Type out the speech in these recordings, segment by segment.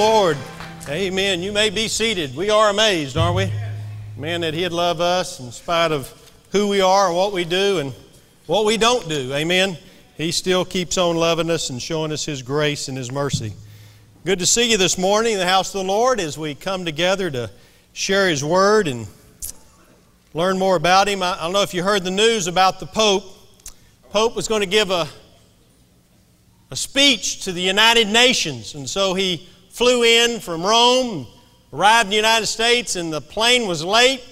Lord. Amen. You may be seated. We are amazed, aren't we? Man, that He'd love us in spite of who we are what we do and what we don't do. Amen. He still keeps on loving us and showing us His grace and His mercy. Good to see you this morning in the house of the Lord as we come together to share His Word and learn more about Him. I don't know if you heard the news about the Pope. Pope was going to give a, a speech to the United Nations, and so he flew in from Rome, arrived in the United States, and the plane was late,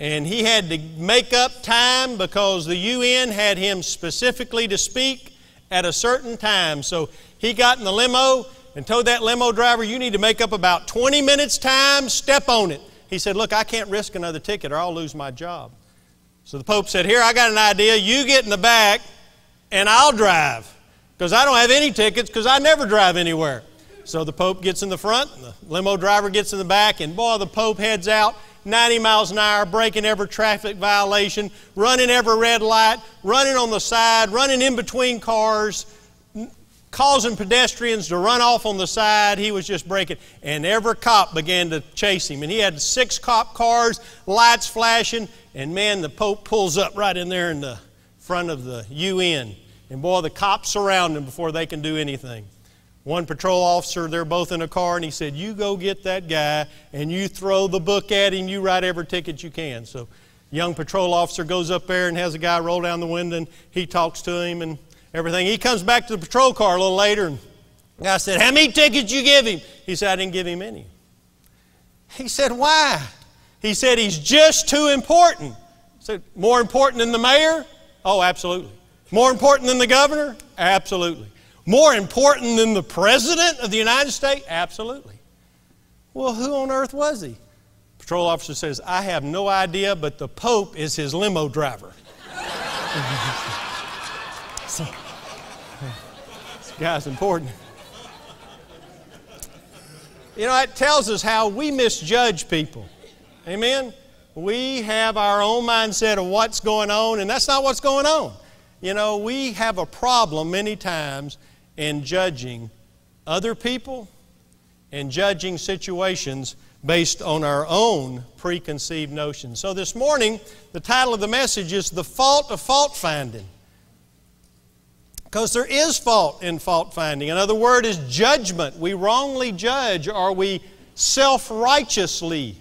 and he had to make up time because the UN had him specifically to speak at a certain time. So he got in the limo and told that limo driver, You need to make up about 20 minutes' time, step on it. He said, Look, I can't risk another ticket or I'll lose my job. So the Pope said, Here, I got an idea. You get in the back and I'll drive because I don't have any tickets because I never drive anywhere. So the Pope gets in the front, the limo driver gets in the back, and boy, the Pope heads out 90 miles an hour, breaking every traffic violation, running every red light, running on the side, running in between cars, causing pedestrians to run off on the side. He was just breaking. And every cop began to chase him. And he had six cop cars, lights flashing, and man, the Pope pulls up right in there in the front of the UN. And boy, the cops surround him before they can do anything. One patrol officer, they're both in a car, and he said, You go get that guy and you throw the book at him, you write every ticket you can. So, young patrol officer goes up there and has a guy roll down the window, and he talks to him and everything. He comes back to the patrol car a little later, and the guy said, How many tickets you give him? He said, I didn't give him any. He said, Why? He said, He's just too important. Said, More important than the mayor? Oh, absolutely. More important than the governor? Absolutely. More important than the President of the United States? Absolutely. Well, who on earth was he? Patrol officer says, I have no idea, but the Pope is his limo driver. so, this guy's important. You know, it tells us how we misjudge people. Amen? We have our own mindset of what's going on, and that's not what's going on. You know, we have a problem many times in judging other people and judging situations based on our own preconceived notions. So this morning, the title of the message is The Fault of Fault Finding. Because there is fault in fault finding. Another word is judgment. We wrongly judge or we self righteously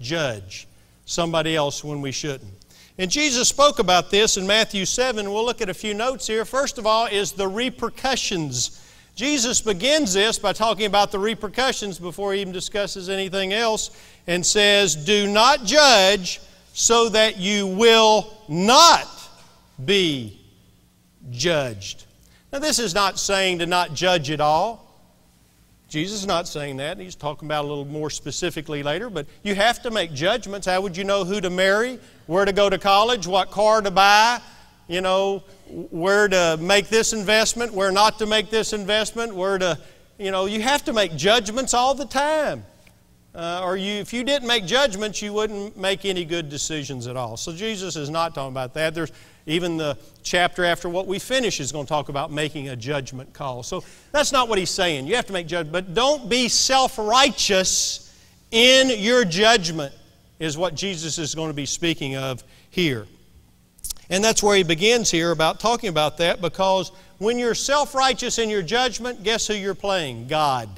judge somebody else when we shouldn't. And Jesus spoke about this in Matthew 7. We'll look at a few notes here. First of all, is the repercussions. Jesus begins this by talking about the repercussions before he even discusses anything else and says, Do not judge so that you will not be judged. Now, this is not saying to not judge at all. Jesus is not saying that. He's talking about a little more specifically later, but you have to make judgments. How would you know who to marry, where to go to college, what car to buy, you know, where to make this investment, where not to make this investment, where to, you know, you have to make judgments all the time. Uh, or you, if you didn't make judgments, you wouldn't make any good decisions at all. So Jesus is not talking about that. There's even the chapter after what we finish is going to talk about making a judgment call. So that's not what he's saying. You have to make judgment, but don't be self-righteous in your judgment is what Jesus is going to be speaking of here. And that's where he begins here about talking about that because when you're self-righteous in your judgment, guess who you're playing? God.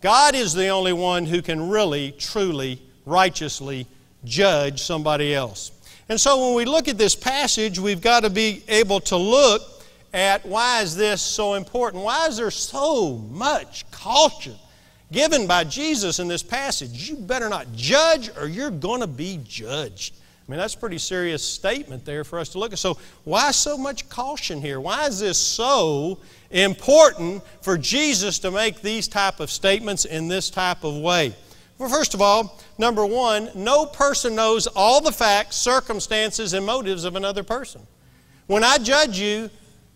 God is the only one who can really, truly, righteously judge somebody else. And so when we look at this passage, we've got to be able to look at why is this so important? Why is there so much caution given by Jesus in this passage? You better not judge or you're going to be judged. I mean, that's a pretty serious statement there for us to look at. So, why so much caution here? Why is this so important for Jesus to make these type of statements in this type of way? Well, first of all, number one, no person knows all the facts, circumstances, and motives of another person. When I judge you,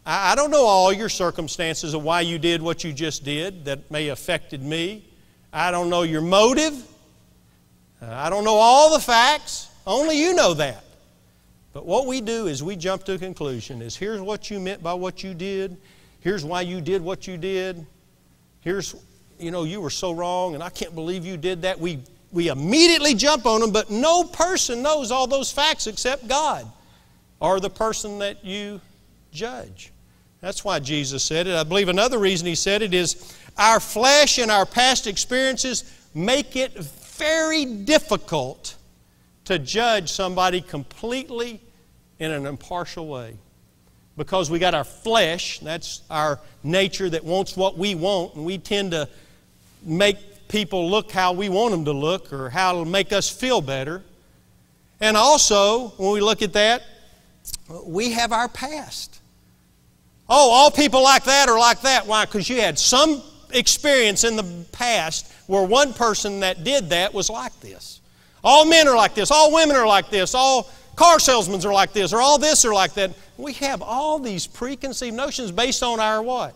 I don't know all your circumstances of why you did what you just did that may have affected me. I don't know your motive. Uh, I don't know all the facts. Only you know that. But what we do is we jump to a conclusion is here's what you meant by what you did. Here's why you did what you did. Here's you know, you were so wrong and I can't believe you did that. We, we immediately jump on them, but no person knows all those facts except God or the person that you judge. That's why Jesus said it. I believe another reason he said it is our flesh and our past experiences make it very difficult to judge somebody completely in an impartial way. Because we got our flesh, that's our nature that wants what we want, and we tend to make people look how we want them to look or how it'll make us feel better. And also, when we look at that, we have our past. Oh, all people like that are like that. Why? Because you had some experience in the past where one person that did that was like this. All men are like this. All women are like this. All car salesmen are like this. Or all this are like that. We have all these preconceived notions based on our what?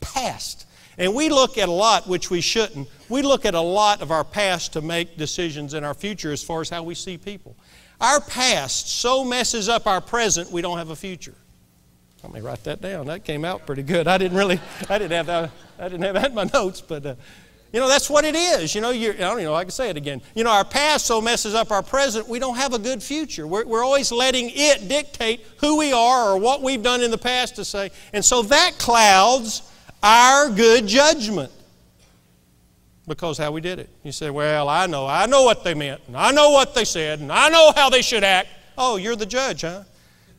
Past. And we look at a lot, which we shouldn't. We look at a lot of our past to make decisions in our future as far as how we see people. Our past so messes up our present, we don't have a future. Let me write that down. That came out pretty good. I didn't really, I didn't have that, I didn't have that in my notes, but uh, you know that's what it is. You know, I don't know. I can say it again. You know, our past so messes up our present, we don't have a good future. We're, we're always letting it dictate who we are or what we've done in the past to say, and so that clouds our good judgment because how we did it. You say, well, I know, I know what they meant, and I know what they said, and I know how they should act. Oh, you're the judge, huh?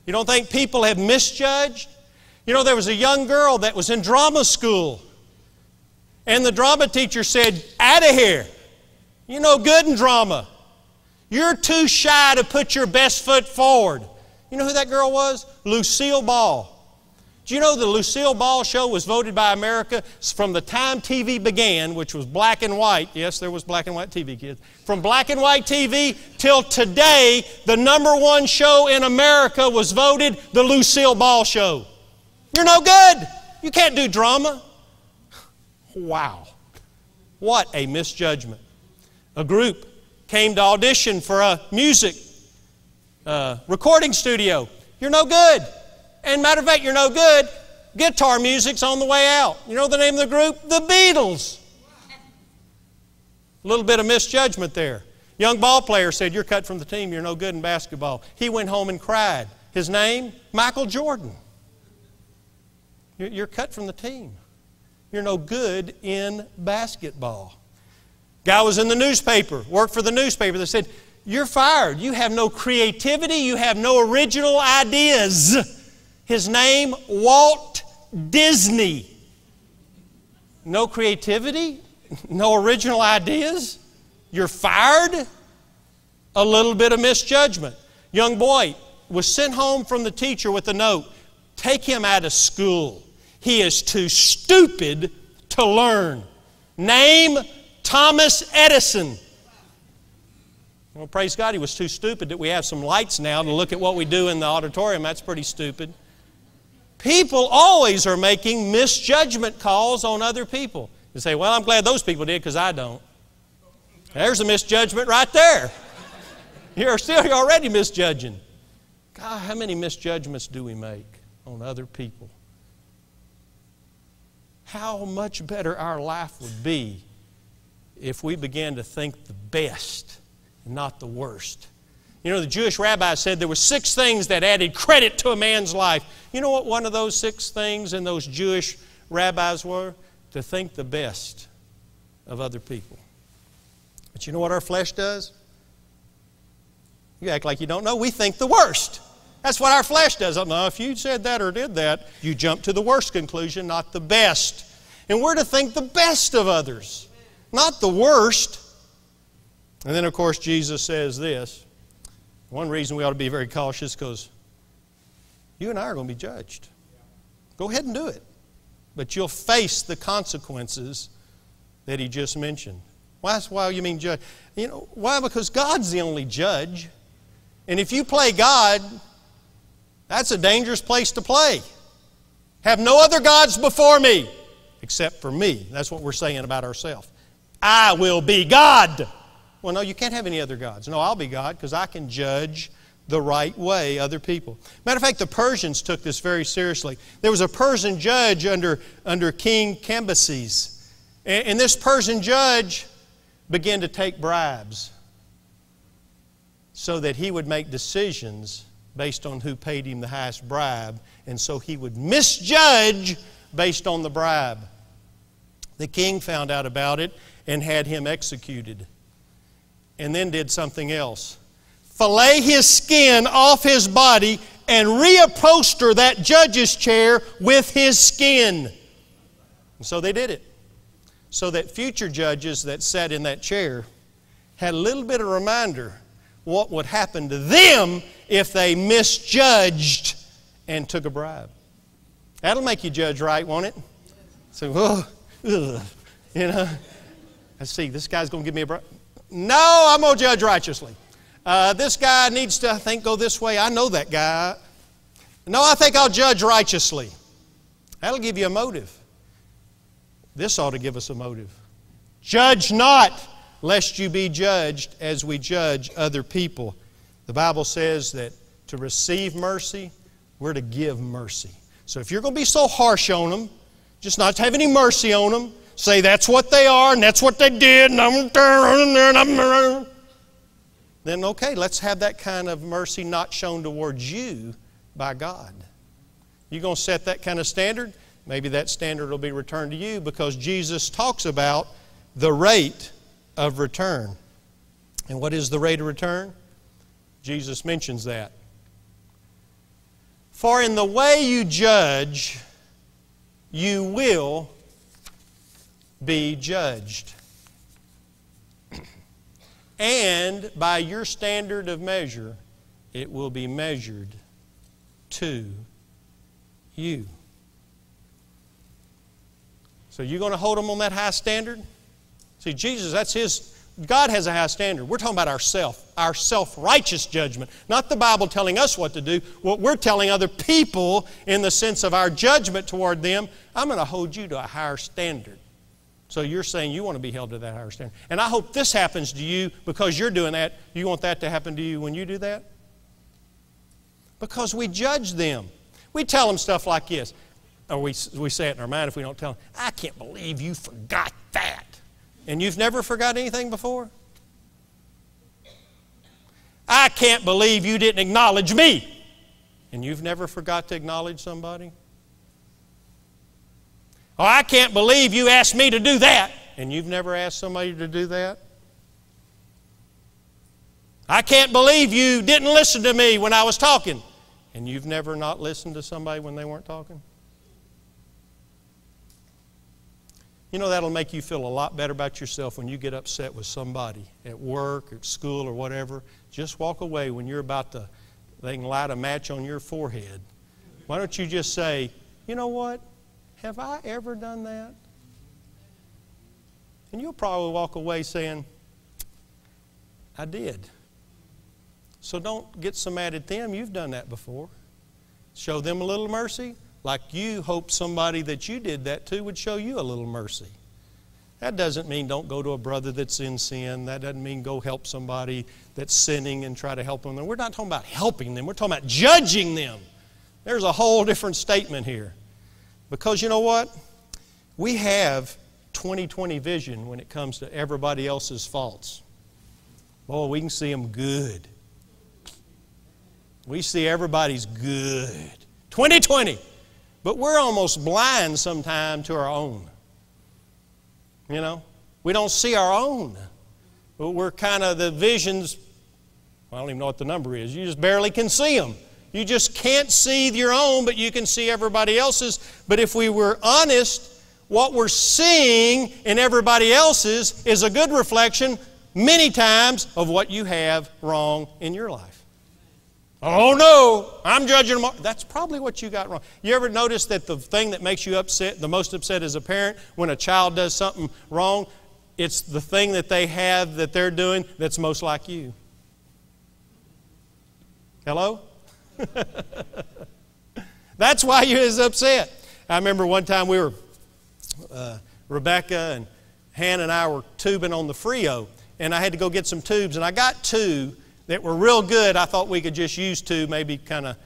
You don't think people have misjudged? You know, there was a young girl that was in drama school, and the drama teacher said, out of here. You know, good in drama. You're too shy to put your best foot forward. You know who that girl was? Lucille Ball. Do you know the Lucille Ball show was voted by America from the time TV began, which was black and white? Yes, there was black and white TV, kids. From black and white TV till today, the number one show in America was voted the Lucille Ball show. You're no good. You can't do drama. Wow. What a misjudgment. A group came to audition for a music uh, recording studio. You're no good. And matter of fact, you're no good. Guitar music's on the way out. You know the name of the group? The Beatles. A little bit of misjudgment there. Young ball player said, You're cut from the team, you're no good in basketball. He went home and cried. His name? Michael Jordan. You're cut from the team. You're no good in basketball. Guy was in the newspaper, worked for the newspaper. They said, You're fired. You have no creativity, you have no original ideas. His name, Walt Disney. No creativity? No original ideas? You're fired? A little bit of misjudgment. Young boy was sent home from the teacher with a note Take him out of school. He is too stupid to learn. Name Thomas Edison. Well, praise God, he was too stupid that we have some lights now to look at what we do in the auditorium. That's pretty stupid. People always are making misjudgment calls on other people. You say, Well, I'm glad those people did because I don't. There's a misjudgment right there. You're still you're already misjudging. God, how many misjudgments do we make on other people? How much better our life would be if we began to think the best and not the worst. You know, the Jewish rabbi said there were six things that added credit to a man's life. You know what one of those six things in those Jewish rabbis were? To think the best of other people. But you know what our flesh does? You act like you don't know. We think the worst. That's what our flesh does. No, if you said that or did that, you jump to the worst conclusion, not the best. And we're to think the best of others, not the worst. And then, of course, Jesus says this one reason we ought to be very cautious because you and I are going to be judged. Go ahead and do it. But you'll face the consequences that he just mentioned. Why, why you mean judge? You know, why? Because God's the only judge. And if you play God, that's a dangerous place to play. Have no other gods before me except for me. That's what we're saying about ourselves. I will be God. Well, no, you can't have any other gods. No, I'll be God because I can judge the right way other people. Matter of fact, the Persians took this very seriously. There was a Persian judge under, under King Cambyses, And, and this Persian judge began to take bribes so that he would make decisions based on who paid him the highest bribe, and so he would misjudge based on the bribe. The king found out about it and had him executed, and then did something else fillet his skin off his body and reupholster that judge's chair with his skin. And so they did it. So that future judges that sat in that chair had a little bit of reminder what would happen to them if they misjudged and took a bribe. That'll make you judge right, won't it? So, ugh, you know, I see this guy's going to give me a bribe. No, I'm going to judge righteously. Uh, this guy needs to, I think, go this way. I know that guy. No, I think I'll judge righteously. That'll give you a motive. This ought to give us a motive. Judge not, lest you be judged as we judge other people. The Bible says that to receive mercy, we're to give mercy. So if you're going to be so harsh on them, just not to have any mercy on them, say that's what they are and that's what they did, and I'm then okay, let's have that kind of mercy not shown towards you by God. You're going to set that kind of standard? Maybe that standard will be returned to you because Jesus talks about the rate of return. And what is the rate of return? Jesus mentions that. For in the way you judge, you will be judged and by your standard of measure, it will be measured to you. So you're going to hold them on that high standard? See, Jesus, that's his. God has a high standard. We're talking about ourself, our self-righteous judgment, not the Bible telling us what to do. What we're telling other people in the sense of our judgment toward them, I'm going to hold you to a higher standard. So you're saying you want to be held to that higher standard. And I hope this happens to you because you're doing that. You want that to happen to you when you do that? Because we judge them. We tell them stuff like this. Or we, we say it in our mind if we don't tell them, I can't believe you forgot that. And you've never forgot anything before? I can't believe you didn't acknowledge me. And you've never forgot to acknowledge somebody? Oh, I can't believe you asked me to do that. And you've never asked somebody to do that? I can't believe you didn't listen to me when I was talking. And you've never not listened to somebody when they weren't talking? You know, that'll make you feel a lot better about yourself when you get upset with somebody at work, at school, or whatever. Just walk away when you're about to, they can light a match on your forehead. Why don't you just say, you know what? Have I ever done that? And you'll probably walk away saying, I did. So don't get so mad at them. You've done that before. Show them a little mercy, like you hope somebody that you did that to would show you a little mercy. That doesn't mean don't go to a brother that's in sin. That doesn't mean go help somebody that's sinning and try to help them. We're not talking about helping them, we're talking about judging them. There's a whole different statement here. Because you know what? We have 2020 vision when it comes to everybody else's faults. Boy, we can see them good. We see everybody's good. 2020. But we're almost blind sometimes to our own. You know? We don't see our own. We're kind of the visions, I don't even know what the number is. You just barely can see them. You just can't see your own, but you can see everybody else's. But if we were honest, what we're seeing in everybody else's is a good reflection many times of what you have wrong in your life. Oh no, I'm judging them. That's probably what you got wrong. You ever notice that the thing that makes you upset, the most upset as a parent, when a child does something wrong, it's the thing that they have that they're doing that's most like you? Hello? That's why you're as upset. I remember one time we were, uh, Rebecca and Hannah and I were tubing on the Frio, and I had to go get some tubes, and I got two that were real good. I thought we could just use two, maybe kind of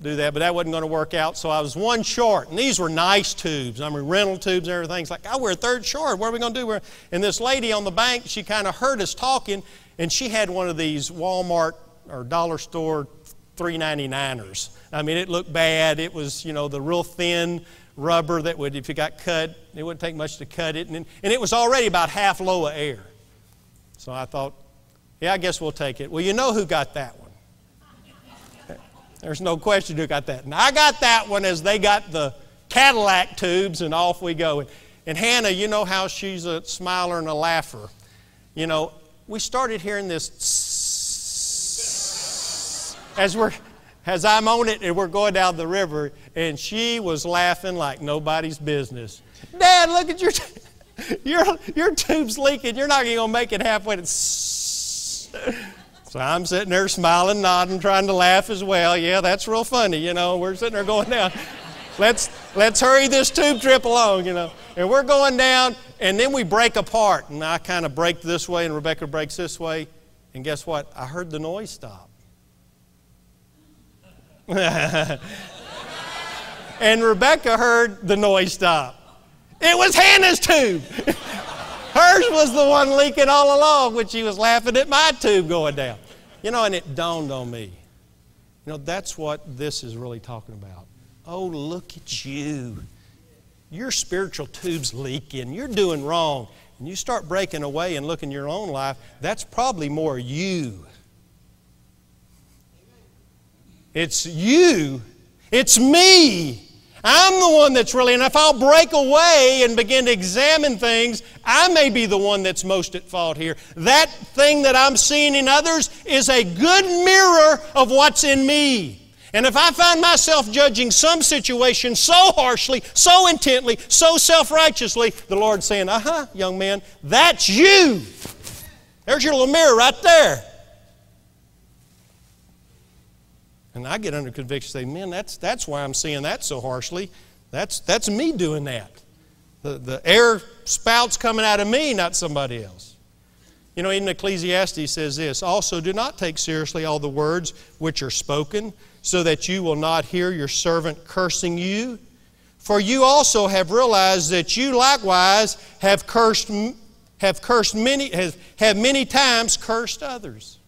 do that, but that wasn't going to work out. So I was one short, and these were nice tubes. I mean, rental tubes and everything. It's like, oh, we're a third short. What are we going to do? And this lady on the bank, she kind of heard us talking, and she had one of these Walmart or dollar store 399ers. I mean, it looked bad. It was, you know, the real thin rubber that would, if it got cut, it wouldn't take much to cut it. And, and it was already about half low of air. So I thought, yeah, I guess we'll take it. Well, you know who got that one. There's no question who got that. And I got that one as they got the Cadillac tubes, and off we go. And Hannah, you know how she's a smiler and a laugher. You know, we started hearing this as we're as I'm on it and we're going down the river, and she was laughing like nobody's business. Dad, look at your your your tube's leaking. You're not even gonna make it halfway. To so I'm sitting there smiling, nodding, trying to laugh as well. Yeah, that's real funny, you know. We're sitting there going down. let's let's hurry this tube trip along, you know. And we're going down, and then we break apart. And I kind of break this way, and Rebecca breaks this way. And guess what? I heard the noise stop. and Rebecca heard the noise stop. It was Hannah's tube. Hers was the one leaking all along when she was laughing at my tube going down. You know, and it dawned on me. You know, that's what this is really talking about. Oh, look at you. Your spiritual tube's leaking. You're doing wrong. And you start breaking away and looking your own life, that's probably more you. It's you. It's me. I'm the one that's really, and if I'll break away and begin to examine things, I may be the one that's most at fault here. That thing that I'm seeing in others is a good mirror of what's in me. And if I find myself judging some situation so harshly, so intently, so self righteously, the Lord's saying, uh huh, young man, that's you. There's your little mirror right there. And I get under conviction say, man, that's, that's why I'm seeing that so harshly. That's, that's me doing that. The, the air spouts coming out of me, not somebody else. You know, even Ecclesiastes says this Also, do not take seriously all the words which are spoken, so that you will not hear your servant cursing you. For you also have realized that you likewise have cursed, have cursed many, have, have many times cursed others.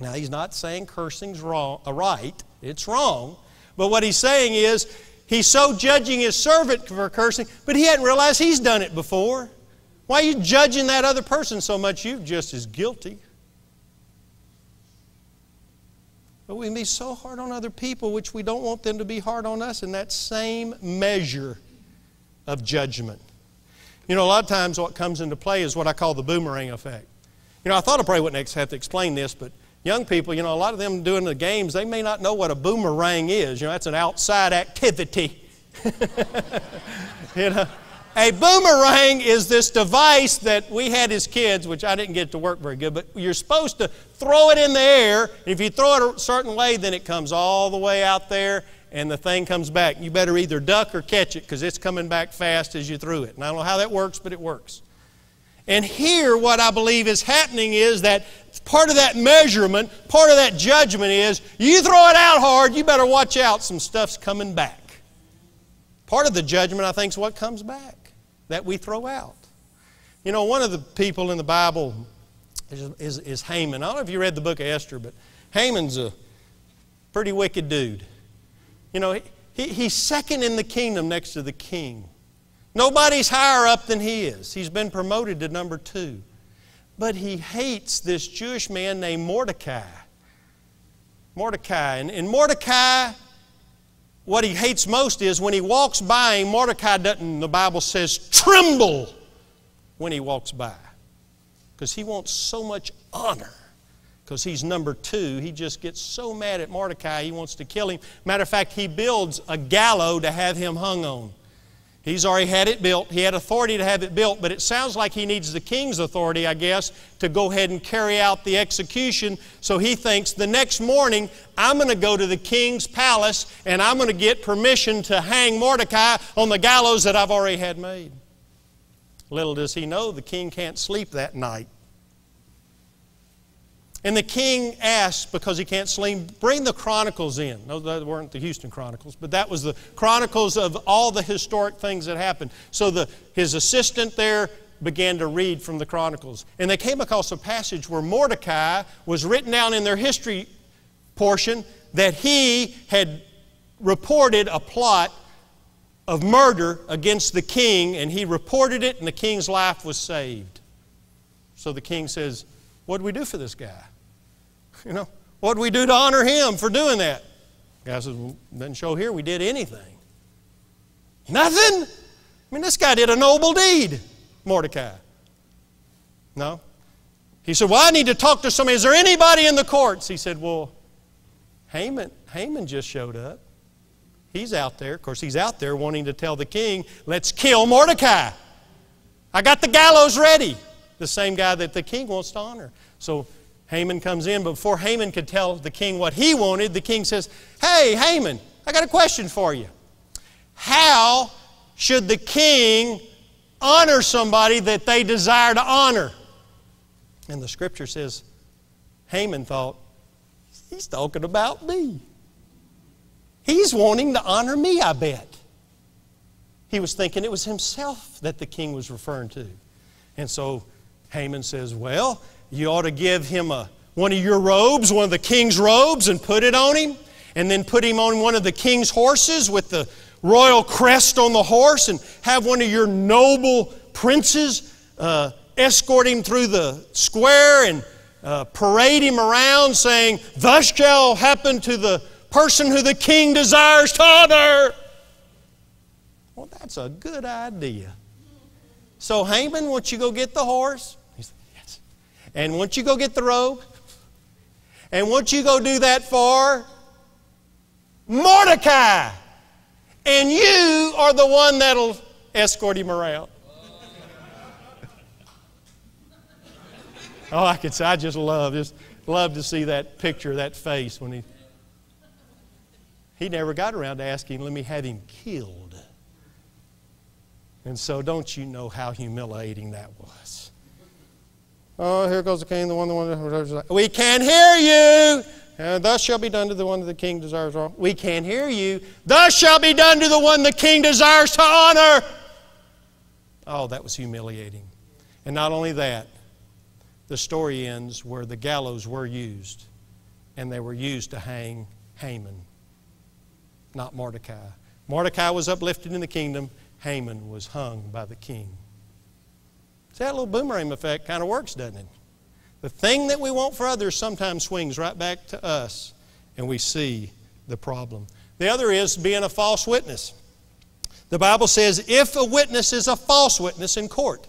Now, he's not saying cursing's wrong, uh, right, it's wrong. But what he's saying is he's so judging his servant for cursing, but he hadn't realized he's done it before. Why are you judging that other person so much? You're just as guilty. But we can be so hard on other people, which we don't want them to be hard on us in that same measure of judgment. You know, a lot of times what comes into play is what I call the boomerang effect. You know, I thought I probably wouldn't have to explain this, but young people, you know, a lot of them doing the games, they may not know what a boomerang is. You know, that's an outside activity. you know, a boomerang is this device that we had as kids, which I didn't get to work very good, but you're supposed to throw it in the air. And if you throw it a certain way, then it comes all the way out there and the thing comes back. You better either duck or catch it because it's coming back fast as you threw it. And I don't know how that works, but it works. And here, what I believe is happening is that part of that measurement, part of that judgment is you throw it out hard, you better watch out, some stuff's coming back. Part of the judgment, I think, is what comes back that we throw out. You know, one of the people in the Bible is, is, is Haman. I don't know if you read the book of Esther, but Haman's a pretty wicked dude. You know, he, he's second in the kingdom next to the king. Nobody's higher up than he is. He's been promoted to number two. But he hates this Jewish man named Mordecai. Mordecai. And, and Mordecai, what he hates most is when he walks by him, Mordecai doesn't, the Bible says, tremble when he walks by. Because he wants so much honor. Because he's number two. He just gets so mad at Mordecai, he wants to kill him. Matter of fact, he builds a gallows to have him hung on. He's already had it built. He had authority to have it built, but it sounds like he needs the king's authority, I guess, to go ahead and carry out the execution. So he thinks the next morning, I'm going to go to the king's palace and I'm going to get permission to hang Mordecai on the gallows that I've already had made. Little does he know the king can't sleep that night. And the king asked, because he can't sleep, bring the chronicles in. No, that weren't the Houston Chronicles, but that was the chronicles of all the historic things that happened. So the, his assistant there began to read from the chronicles. And they came across a passage where Mordecai was written down in their history portion that he had reported a plot of murder against the king, and he reported it, and the king's life was saved. So the king says, What do we do for this guy? You know, what we do to honor him for doing that? The guy says, well, doesn't show here we did anything. Nothing? I mean, this guy did a noble deed, Mordecai. No? He said, Well, I need to talk to somebody. Is there anybody in the courts? He said, Well, Haman, Haman just showed up. He's out there. Of course, he's out there wanting to tell the king, let's kill Mordecai. I got the gallows ready. The same guy that the king wants to honor. So Haman comes in, but before Haman could tell the king what he wanted, the king says, Hey, Haman, I got a question for you. How should the king honor somebody that they desire to honor? And the scripture says, Haman thought, He's talking about me. He's wanting to honor me, I bet. He was thinking it was himself that the king was referring to. And so Haman says, Well, you ought to give him a, one of your robes, one of the king's robes, and put it on him, and then put him on one of the king's horses with the royal crest on the horse, and have one of your noble princes uh, escort him through the square and uh, parade him around, saying, Thus shall happen to the person who the king desires to honor. Well, that's a good idea. So, Haman, won't you go get the horse. And once you go get the robe, and once you go do that for Mordecai, and you are the one that'll escort him around. oh, I could say, I just love, just love to see that picture, that face when he. He never got around to asking, let me have him killed. And so, don't you know how humiliating that was? Oh, here goes the king, the one, the one. We can't hear you. And thus shall be done to the one that the king desires. Wrong. We can't hear you. Thus shall be done to the one the king desires to honor. Oh, that was humiliating. And not only that, the story ends where the gallows were used, and they were used to hang Haman not Mordecai. Mordecai was uplifted in the kingdom, Haman was hung by the king. See, that little boomerang effect kind of works, doesn't it? The thing that we want for others sometimes swings right back to us, and we see the problem. The other is being a false witness. The Bible says if a witness is a false witness in court,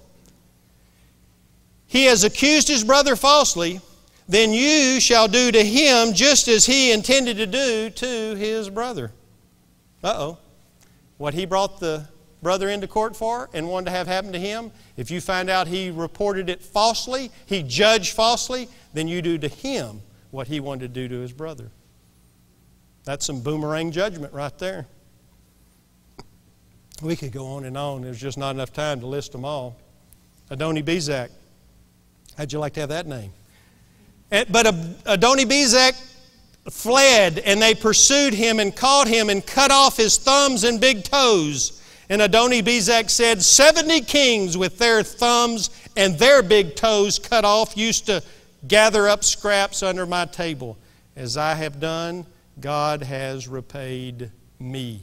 he has accused his brother falsely, then you shall do to him just as he intended to do to his brother. Uh oh. What he brought the brother into court for and wanted to have happen to him, if you find out he reported it falsely, he judged falsely, then you do to him what he wanted to do to his brother. That's some boomerang judgment right there. We could go on and on. There's just not enough time to list them all. Adoni Bezek. How'd you like to have that name? Eh, but Adoni Bezek fled, and they pursued him and caught him and cut off his thumbs and big toes. And Adoni Bezek said, 70 kings with their thumbs and their big toes cut off used to gather up scraps under my table. As I have done, God has repaid me.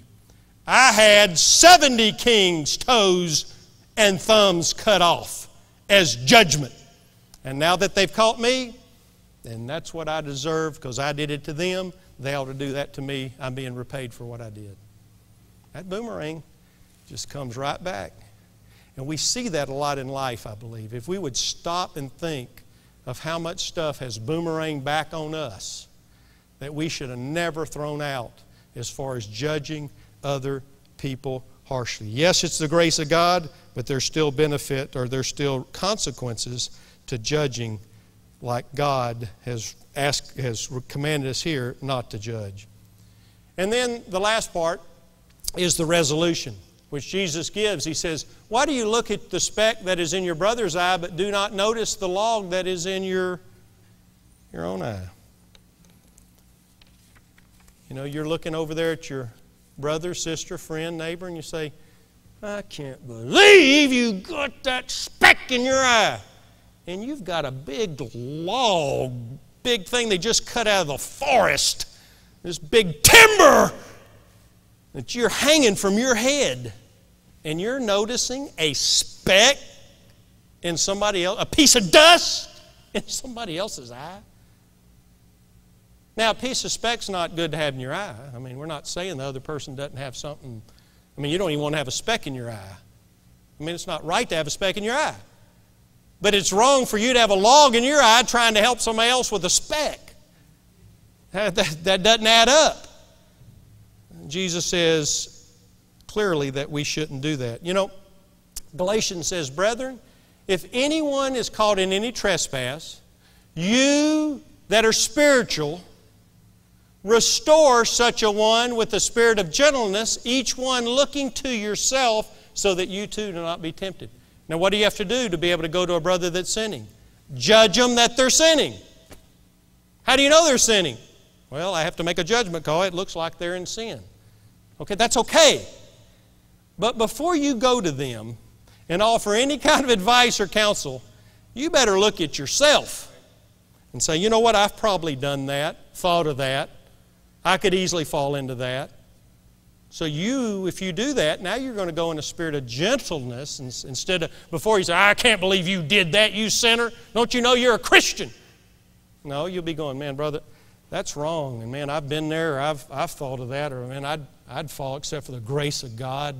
I had 70 kings' toes and thumbs cut off as judgment. And now that they've caught me, and that's what I deserve because I did it to them. They ought to do that to me. I'm being repaid for what I did. That boomerang just comes right back. And we see that a lot in life, I believe. If we would stop and think of how much stuff has boomeranged back on us that we should have never thrown out as far as judging other people harshly. Yes, it's the grace of God, but there's still benefit or there's still consequences to judging like God has asked, has commanded us here not to judge. And then the last part is the resolution, which Jesus gives. He says, Why do you look at the speck that is in your brother's eye, but do not notice the log that is in your, your own eye. You know, you're looking over there at your brother, sister, friend, neighbor, and you say, I can't believe you got that speck in your eye. And you've got a big log, big thing they just cut out of the forest, this big timber that you're hanging from your head. And you're noticing a speck in somebody else, a piece of dust in somebody else's eye. Now, a piece of speck's not good to have in your eye. I mean, we're not saying the other person doesn't have something. I mean, you don't even want to have a speck in your eye. I mean, it's not right to have a speck in your eye. But it's wrong for you to have a log in your eye trying to help somebody else with a speck. That, that, that doesn't add up. Jesus says clearly that we shouldn't do that. You know, Galatians says, Brethren, if anyone is caught in any trespass, you that are spiritual, Restore such a one with the spirit of gentleness, each one looking to yourself, so that you too do not be tempted. Now, what do you have to do to be able to go to a brother that's sinning? Judge them that they're sinning. How do you know they're sinning? Well, I have to make a judgment call. It looks like they're in sin. Okay, that's okay. But before you go to them and offer any kind of advice or counsel, you better look at yourself and say, you know what, I've probably done that, thought of that, I could easily fall into that. So, you, if you do that, now you're going to go in a spirit of gentleness instead of before you say, I can't believe you did that, you sinner. Don't you know you're a Christian? No, you'll be going, man, brother, that's wrong. And man, I've been there, I've, I've thought of that, or man, I'd, I'd fall except for the grace of God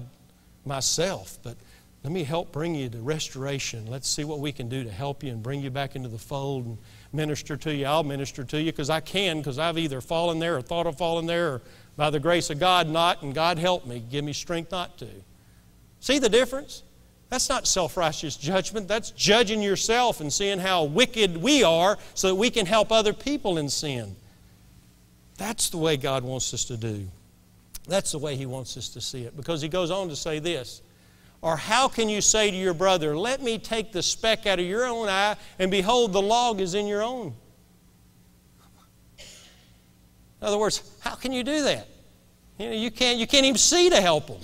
myself. But let me help bring you to restoration. Let's see what we can do to help you and bring you back into the fold and minister to you. I'll minister to you because I can, because I've either fallen there or thought of falling there, or by the grace of God, not, and God help me, give me strength not to. See the difference? That's not self righteous judgment. That's judging yourself and seeing how wicked we are so that we can help other people in sin. That's the way God wants us to do. That's the way He wants us to see it. Because He goes on to say this or how can you say to your brother, Let me take the speck out of your own eye, and behold, the log is in your own? In other words, how can you do that? You, know, you, can't, you can't even see to help them.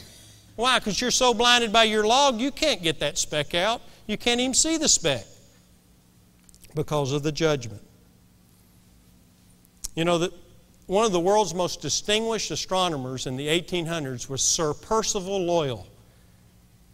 Why? Because you're so blinded by your log, you can't get that speck out. You can't even see the speck because of the judgment. You know, that one of the world's most distinguished astronomers in the 1800s was Sir Percival Lowell.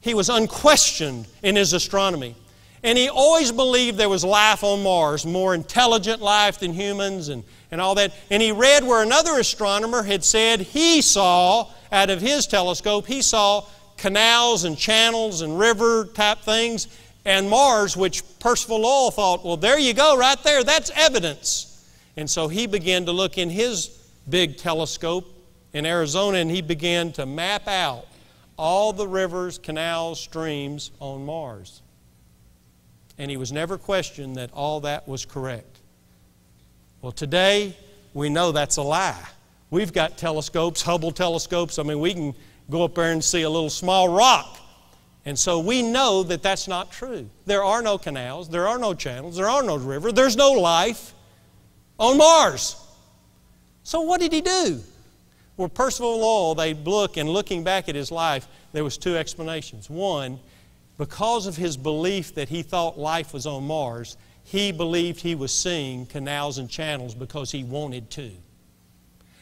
He was unquestioned in his astronomy. And he always believed there was life on Mars, more intelligent life than humans and, and all that. And he read where another astronomer had said he saw, out of his telescope, he saw canals and channels and river type things and Mars, which Percival Lowell thought, well, there you go, right there, that's evidence. And so he began to look in his big telescope in Arizona and he began to map out all the rivers, canals, streams on Mars. And he was never questioned that all that was correct. Well, today we know that's a lie. We've got telescopes, Hubble telescopes. I mean, we can go up there and see a little small rock. And so we know that that's not true. There are no canals, there are no channels, there are no rivers, there's no life on Mars. So what did he do? Well, Percival Lowell, they look, and looking back at his life, there was two explanations. One, because of his belief that he thought life was on Mars, he believed he was seeing canals and channels because he wanted to.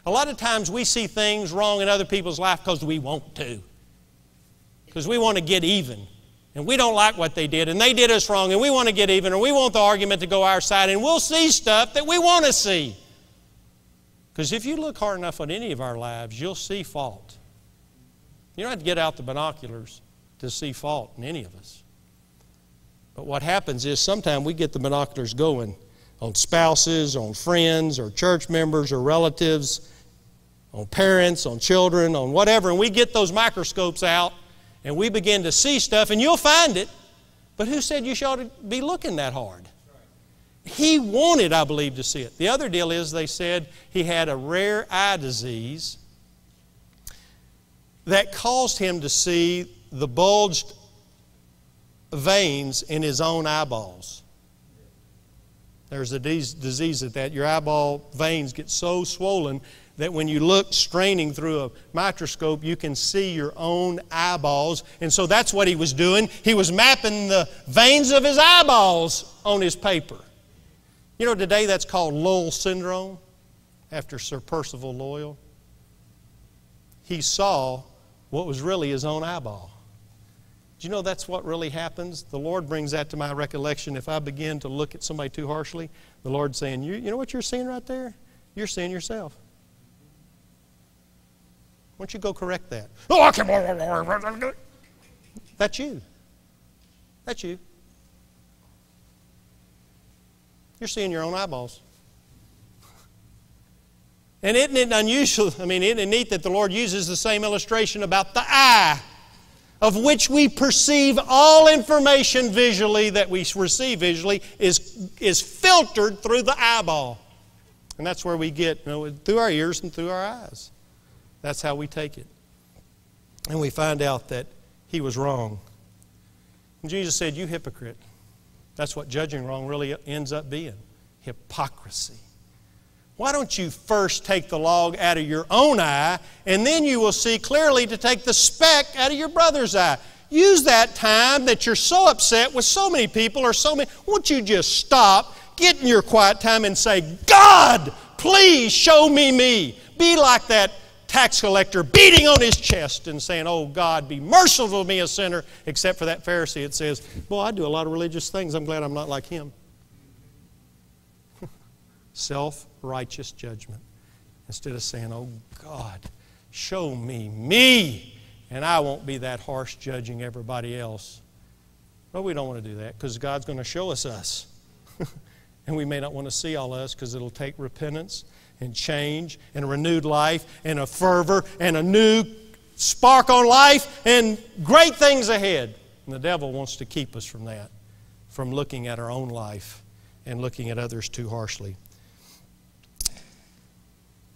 A lot of times we see things wrong in other people's life because we want to. Because we want to get even. And we don't like what they did, and they did us wrong, and we want to get even, or we want the argument to go our side, and we'll see stuff that we want to see. Because if you look hard enough at any of our lives, you'll see fault. You don't have to get out the binoculars to see fault in any of us. But what happens is sometimes we get the binoculars going on spouses, on friends, or church members, or relatives, on parents, on children, on whatever, and we get those microscopes out and we begin to see stuff, and you'll find it. But who said you should be looking that hard? He wanted, I believe, to see it. The other deal is they said he had a rare eye disease that caused him to see the bulged veins in his own eyeballs. There's a disease at that. Your eyeball veins get so swollen that when you look straining through a microscope, you can see your own eyeballs. And so that's what he was doing. He was mapping the veins of his eyeballs on his paper. You know, today that's called Lowell syndrome, after Sir Percival Lowell. He saw what was really his own eyeball. Do you know that's what really happens? The Lord brings that to my recollection. If I begin to look at somebody too harshly, the Lord's saying, You, you know what you're seeing right there? You're seeing yourself. Why don't you go correct that? Oh, I can't. That's you. That's you. You're seeing your own eyeballs. And isn't it unusual? I mean, isn't it neat that the Lord uses the same illustration about the eye, of which we perceive all information visually that we receive visually is, is filtered through the eyeball. And that's where we get, you know, through our ears and through our eyes. That's how we take it. And we find out that he was wrong. And Jesus said, You hypocrite. That's what judging wrong really ends up being hypocrisy. Why don't you first take the log out of your own eye, and then you will see clearly to take the speck out of your brother's eye? Use that time that you're so upset with so many people or so many. Won't you just stop, get in your quiet time, and say, God, please show me me. Be like that tax collector beating on his chest and saying, Oh God, be merciful to me, a sinner, except for that Pharisee. It says, Boy, I do a lot of religious things. I'm glad I'm not like him. Self righteous judgment. Instead of saying, Oh God, show me me, and I won't be that harsh judging everybody else. But we don't want to do that because God's going to show us us. and we may not want to see all us because it'll take repentance and change and a renewed life and a fervor and a new spark on life and great things ahead. And the devil wants to keep us from that, from looking at our own life and looking at others too harshly.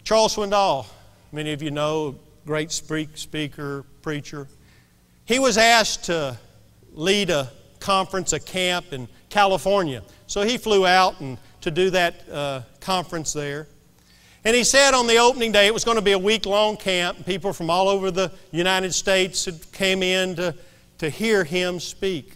Charles Swindoll, many of you know, great speak speaker, preacher. He was asked to lead a conference, a camp in California. So he flew out and to do that uh, conference there. And he said on the opening day, it was going to be a week long camp. People from all over the United States came in to, to hear him speak.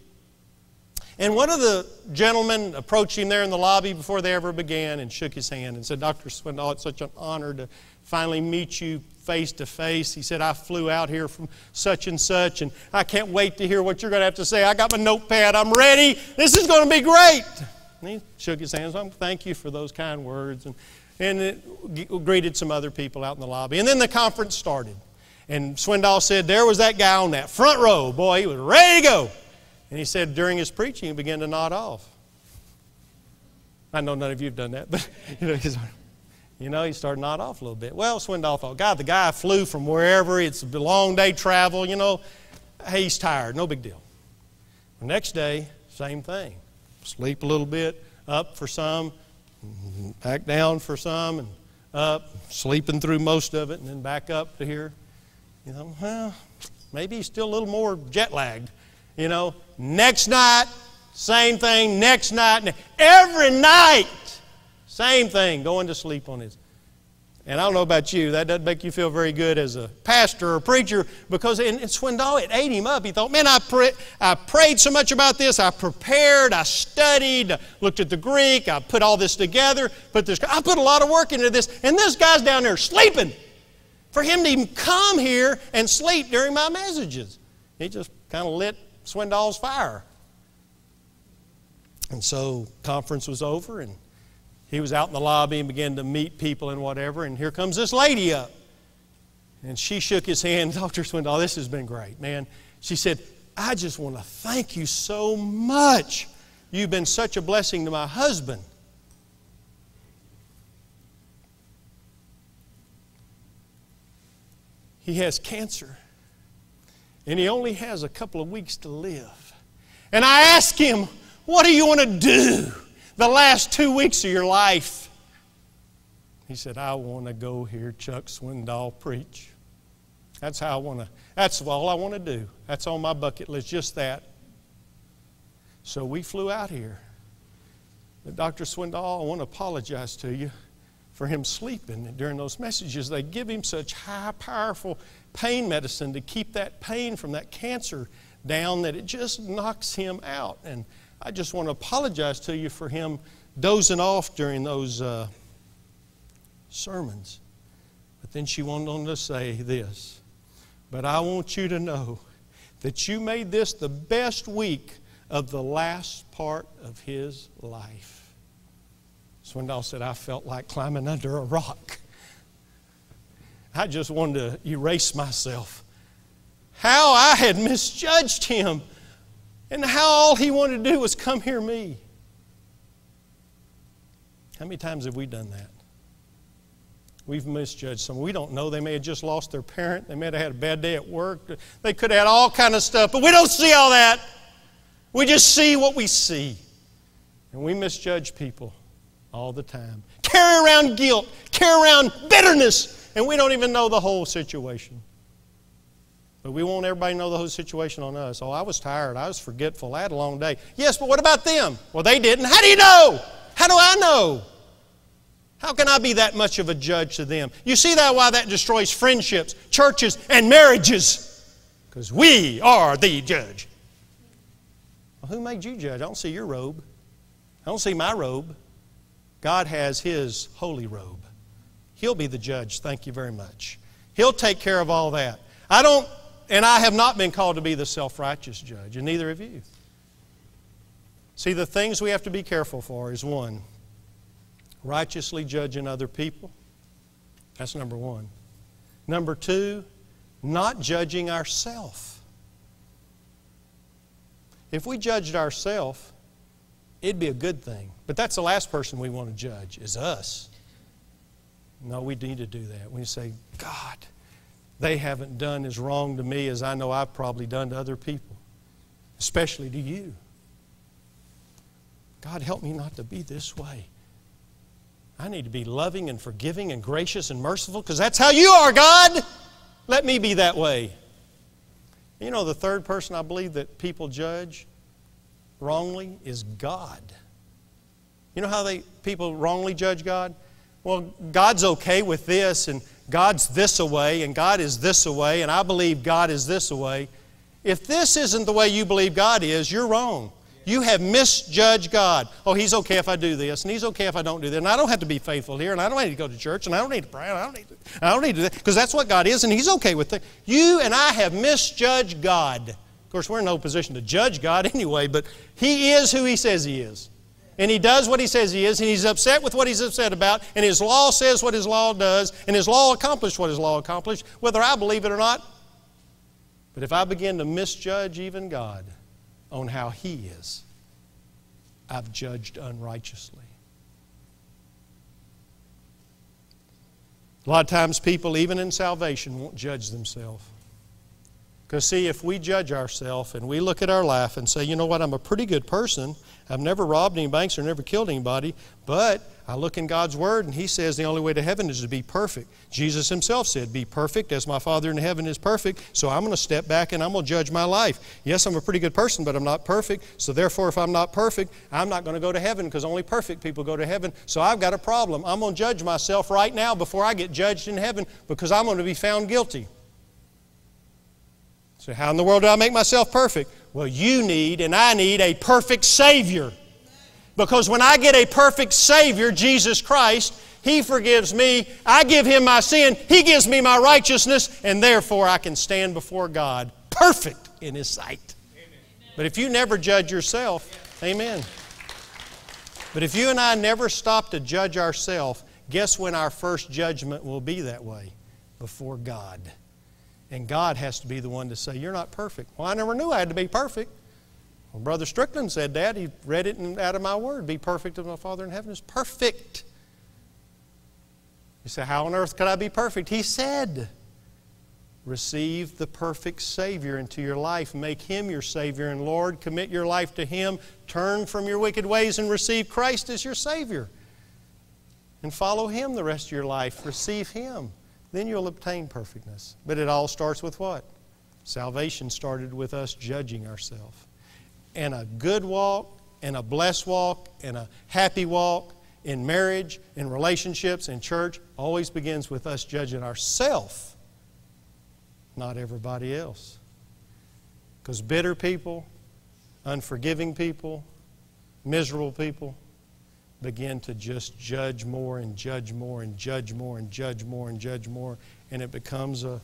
And one of the gentlemen approached him there in the lobby before they ever began and shook his hand and said, Dr. Swindoll, it's such an honor to finally meet you face to face. He said, I flew out here from such and such, and I can't wait to hear what you're going to have to say. I got my notepad. I'm ready. This is going to be great. And he shook his hands. Thank you for those kind words. And and greeted some other people out in the lobby. And then the conference started. And Swindoll said, There was that guy on that front row. Boy, he was ready to go. And he said, During his preaching, he began to nod off. I know none of you have done that, but you know, you know, he started nod off a little bit. Well, Swindoll thought, God, the guy flew from wherever. It's a long day travel, you know. Hey, he's tired. No big deal. The next day, same thing. Sleep a little bit, up for some, back down for some and up, sleeping through most of it, and then back up to here. You know, well, maybe he's still a little more jet lagged. You know, next night, same thing, next night, every night, same thing, going to sleep on his and I don't know about you, that doesn't make you feel very good as a pastor or preacher because in, in Swindoll, it ate him up. He thought, man, I, I prayed so much about this. I prepared, I studied, looked at the Greek, I put all this together, put this, I put a lot of work into this, and this guy's down there sleeping. For him to even come here and sleep during my messages, he just kind of lit Swindoll's fire. And so conference was over, and he was out in the lobby and began to meet people and whatever, and here comes this lady up. And she shook his hand. Dr. Swindoll, oh, this has been great, man. She said, I just want to thank you so much. You've been such a blessing to my husband. He has cancer, and he only has a couple of weeks to live. And I asked him, What do you want to do? The last two weeks of your life. He said, I want to go hear Chuck Swindoll preach. That's how I want to, that's all I want to do. That's on my bucket list, just that. So we flew out here. But Dr. Swindoll, I want to apologize to you for him sleeping during those messages. They give him such high, powerful pain medicine to keep that pain from that cancer down that it just knocks him out. And I just want to apologize to you for him dozing off during those uh, sermons. But then she went on to say this But I want you to know that you made this the best week of the last part of his life. Swindoll said, I felt like climbing under a rock. I just wanted to erase myself. How I had misjudged him, and how all he wanted to do was come hear me. How many times have we done that? We've misjudged someone. We don't know. They may have just lost their parent. They may have had a bad day at work. They could have had all kind of stuff, but we don't see all that. We just see what we see. And we misjudge people all the time. Carry around guilt, carry around bitterness, and we don't even know the whole situation. But we want everybody to know the whole situation on us. Oh, I was tired. I was forgetful. I had a long day. Yes, but what about them? Well, they didn't. How do you know? How do I know? How can I be that much of a judge to them? You see that why that destroys friendships, churches, and marriages? Because we are the judge. Well, who made you judge? I don't see your robe. I don't see my robe. God has His holy robe. He'll be the judge. Thank you very much. He'll take care of all that. I don't, and I have not been called to be the self righteous judge, and neither have you. See, the things we have to be careful for is one, righteously judging other people. That's number one. Number two, not judging ourselves. If we judged ourselves, it'd be a good thing. But that's the last person we want to judge, is us. No, we need to do that. We say, God, they haven't done as wrong to me as I know I've probably done to other people, especially to you. God, help me not to be this way. I need to be loving and forgiving and gracious and merciful because that's how you are, God. Let me be that way. You know, the third person I believe that people judge wrongly is God. You know how they people wrongly judge God? Well, God's okay with this, and God's this away, and God is this away, and I believe God is this away. If this isn't the way you believe God is, you're wrong. You have misjudged God. Oh, He's okay if I do this, and He's okay if I don't do that. And I don't have to be faithful here, and I don't need to go to church, and I don't need to pray, and I don't need to, I don't need to do that, because that's what God is, and He's okay with it. You and I have misjudged God. Of course, we're in no position to judge God anyway, but He is who He says He is. And He does what He says He is, and He's upset with what He's upset about, and His law says what His law does, and His law accomplished what His law accomplished, whether I believe it or not. But if I begin to misjudge even God, on how He is. I've judged unrighteously. A lot of times, people, even in salvation, won't judge themselves. Because, see, if we judge ourselves and we look at our life and say, you know what, I'm a pretty good person, I've never robbed any banks or never killed anybody, but I look in God's Word and He says the only way to heaven is to be perfect. Jesus Himself said, Be perfect as my Father in heaven is perfect. So I'm going to step back and I'm going to judge my life. Yes, I'm a pretty good person, but I'm not perfect. So therefore, if I'm not perfect, I'm not going to go to heaven because only perfect people go to heaven. So I've got a problem. I'm going to judge myself right now before I get judged in heaven because I'm going to be found guilty. So, how in the world do I make myself perfect? Well, you need and I need a perfect Savior. Because when I get a perfect Savior, Jesus Christ, He forgives me. I give Him my sin. He gives me my righteousness. And therefore, I can stand before God perfect in His sight. But if you never judge yourself, amen. But if you and I never stop to judge ourselves, guess when our first judgment will be that way? Before God. And God has to be the one to say, You're not perfect. Well, I never knew I had to be perfect. Well, Brother Stricklin said that. He read it out of my word. Be perfect as my Father in heaven is perfect. You say, How on earth could I be perfect? He said, Receive the perfect Savior into your life. Make Him your Savior and Lord. Commit your life to Him. Turn from your wicked ways and receive Christ as your Savior. And follow Him the rest of your life. Receive Him then you'll obtain perfectness. But it all starts with what? Salvation started with us judging ourselves. And a good walk and a blessed walk and a happy walk in marriage, in relationships, in church always begins with us judging ourselves, not everybody else. Because bitter people, unforgiving people, miserable people begin to just judge more and judge more and judge more and judge more and judge more, and it becomes a,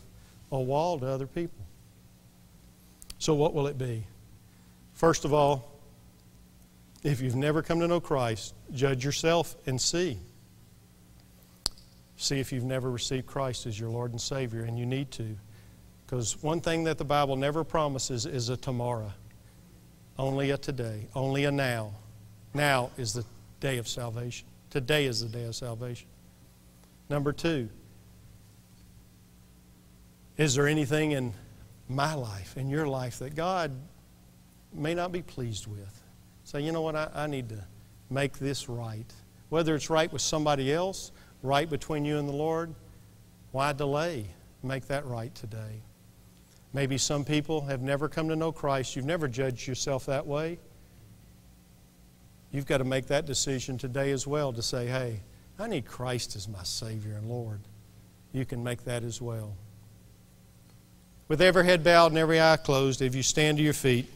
a wall to other people. So, what will it be? First of all, if you've never come to know Christ, judge yourself and see. See if you've never received Christ as your Lord and Savior, and you need to. Because one thing that the Bible never promises is a tomorrow, only a today, only a now. Now is the day of salvation. Today is the day of salvation. Number two, is there anything in my life, in your life, that God may not be pleased with? Say, you know what, I, I need to make this right. Whether it's right with somebody else, right between you and the Lord, why delay? Make that right today. Maybe some people have never come to know Christ. You've never judged yourself that way. You've got to make that decision today as well to say, hey, I need Christ as my Savior and Lord. You can make that as well. With every head bowed and every eye closed, if you stand to your feet,